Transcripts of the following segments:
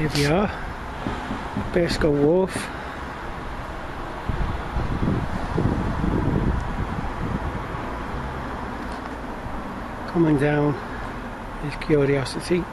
Here we are, Burscough Wharf. Coming down is Curiosity.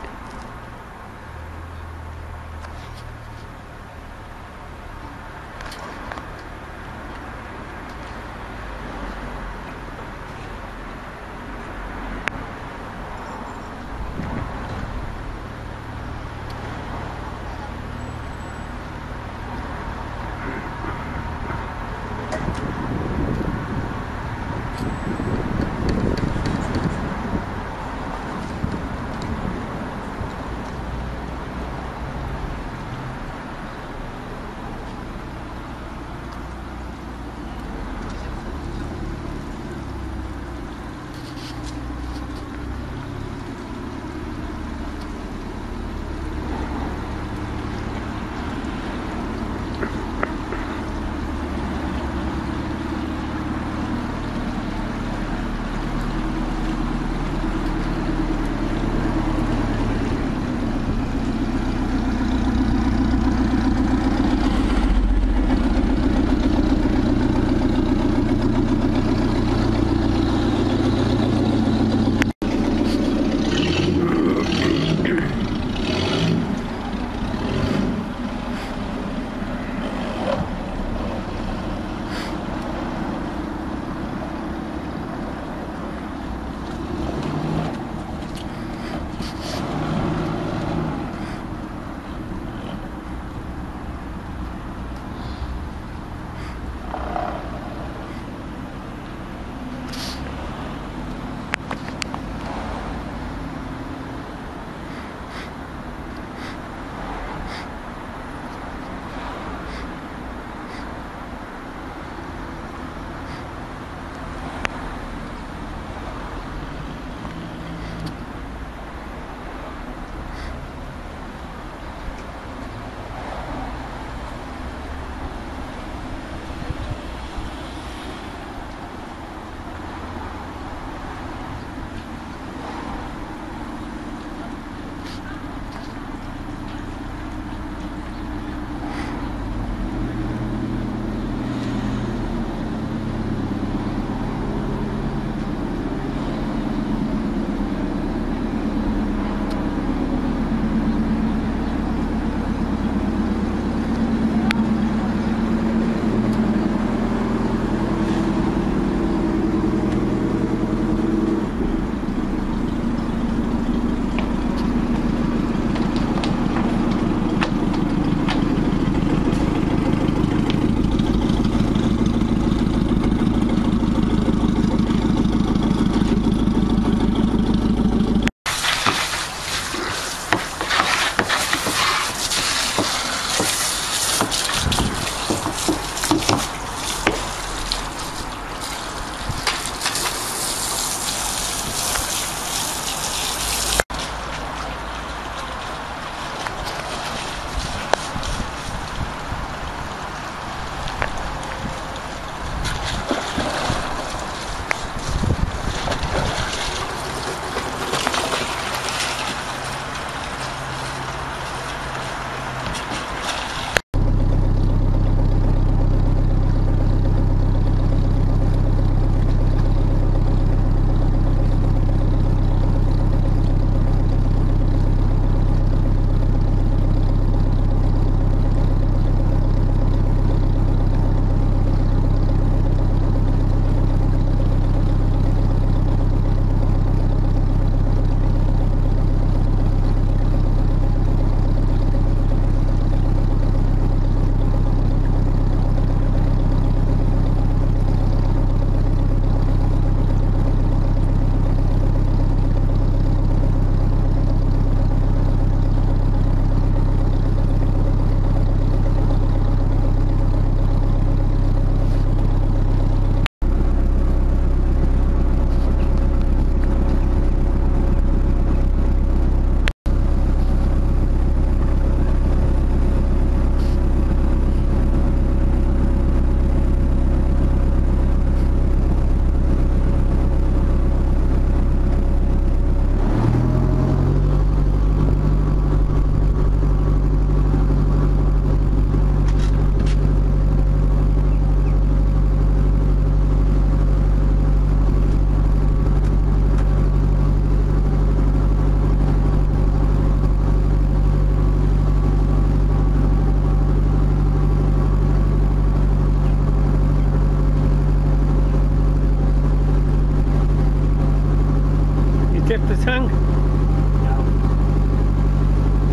Tip the tank? No.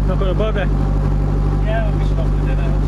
Not going to bother? Yeah, we'll be stopped for dinner.